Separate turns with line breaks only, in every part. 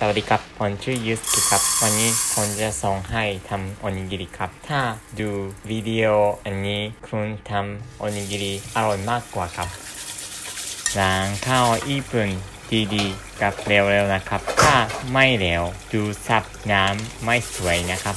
สวัสดีครับ ผมชื่อยูสุเกะครับ วันนี้ผมจะสอนให้ทำโอนิกิริครับ ถ้าดูวิดีโออันนี้คุณทำโอนิกิริอร่อยมากกว่าครับล้างข้าวญี่ปุ่นดีๆกับเร็วๆนะครับ ถ้าไม่เร็วดูดซับน้ำไม่สวยนะครับ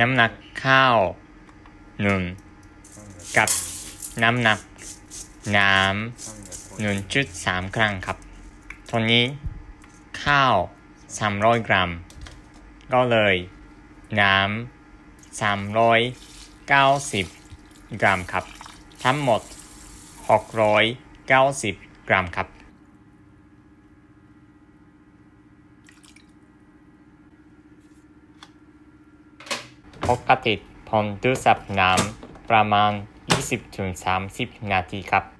น้ำหนักข้าวหนึ่งกับน้ำหนักน้ำหนึ่งจุดสามกรัมครับตอนนี้ข้าวสามร้อยกรัม ก็เลย น้ำสามร้อยเก้าสิบกรัมครับ ทั้งหมดหกร้อยเก้าสิบกรัมครับ ปกติผมดูสับน้ำประมาณ 20-30 นาทีครับ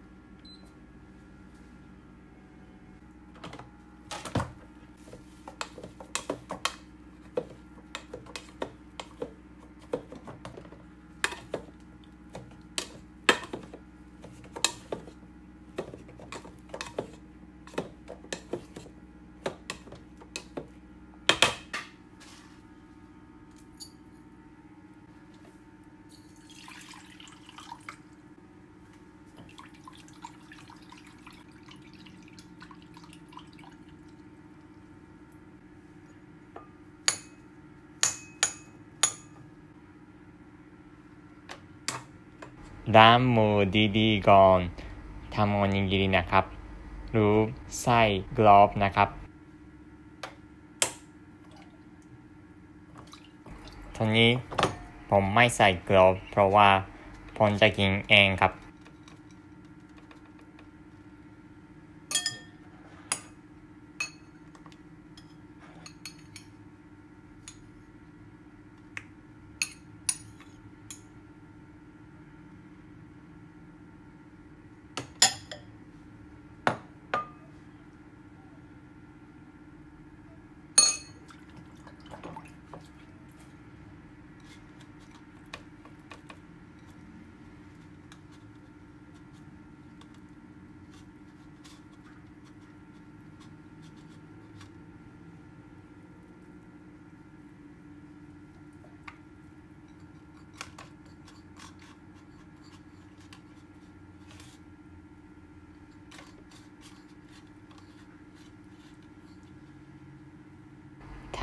ล้างมือดีๆก่อนทำโอนิกิรินะครับหรือใส่กลอบนะครับ ตอนนี้ผมไม่ใส่กลอบเพราะว่าผมจะกินเองครับ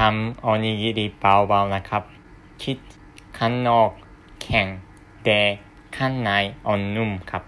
ทำโอนิกิริเบาๆนะครับ คิดข้างนอกแข็งแต่ข้างในอ่อนนุ่มครับ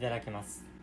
いただきます。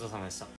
ごちそうさまでした。